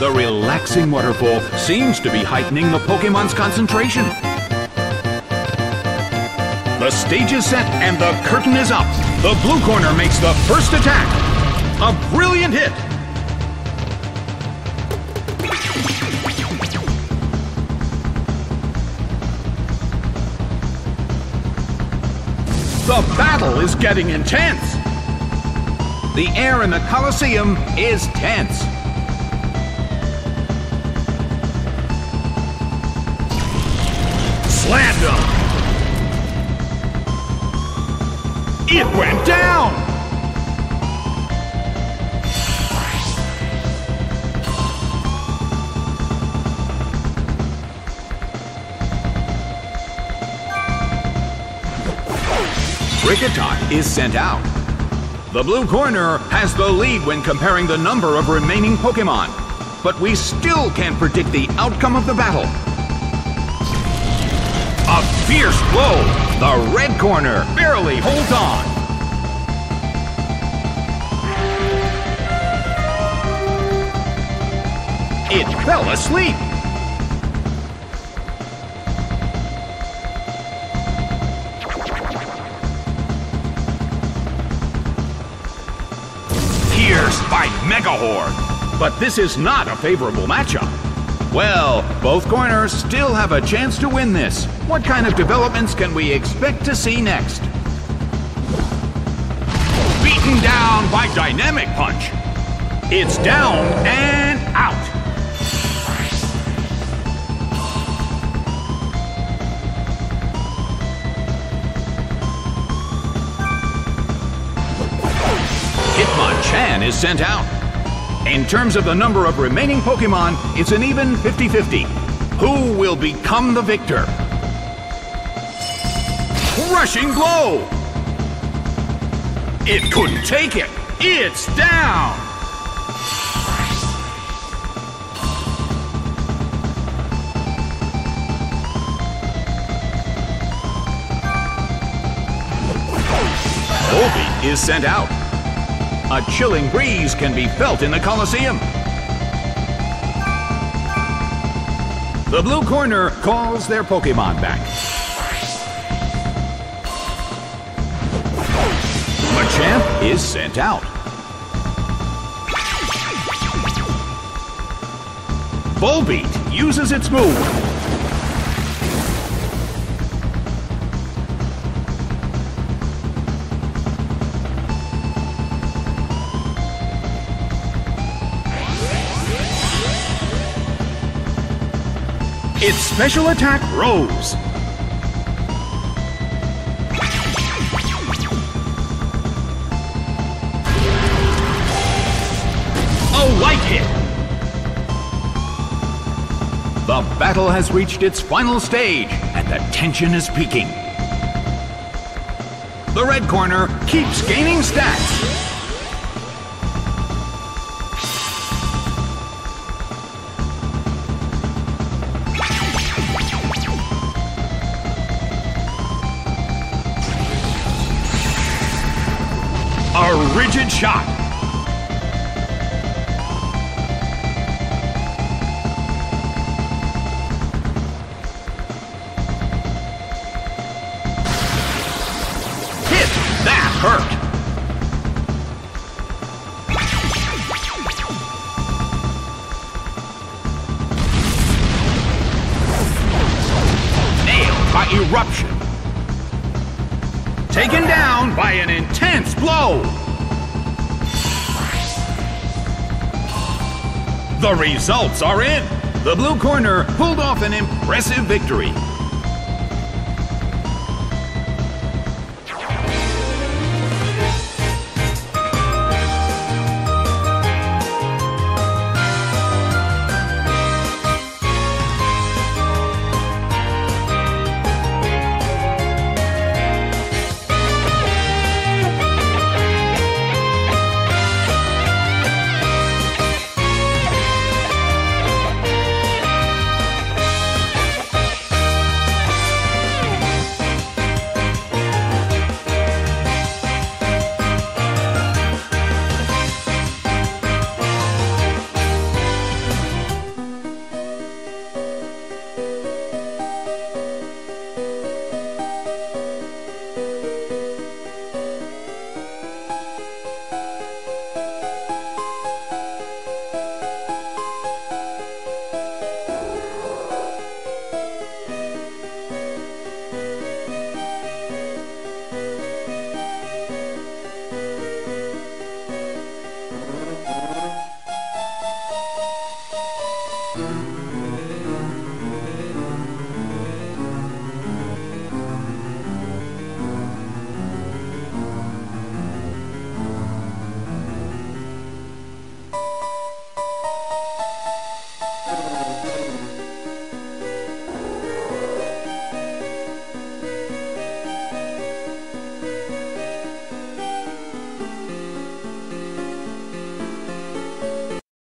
The relaxing waterfall seems to be heightening the Pokemon's concentration. The stage is set and the curtain is up. The blue corner makes the first attack. A brilliant hit. The battle is getting intense. The air in the Colosseum is tense. Went down. Kricketot is sent out. The blue corner has the lead when comparing the number of remaining Pokemon, but we still can't predict the outcome of the battle. A fierce blow! The red corner barely holds on. It fell asleep. Pierced by Megahorn. But this is not a favorable matchup. Well, both corners still have a chance to win this. What kind of developments can we expect to see next? Beaten down by Dynamic Punch. It's down and out. Chan is sent out. In terms of the number of remaining Pokemon, it's an even 50-50. Who will become the victor? Crushing blow! It couldn't take it! It's down! Volbeat is sent out. A chilling breeze can be felt in the Colosseum. The blue corner calls their Pokemon back. Machamp is sent out. Volbeat uses its move. Its special attack rose. A light hit. The battle has reached its final stage, and the tension is peaking. The red corner keeps gaining stats. Rigid shot. Hit! That hurt! Nailed by eruption. Taken down by an intense blow. The results are in. The blue corner pulled off an impressive victory.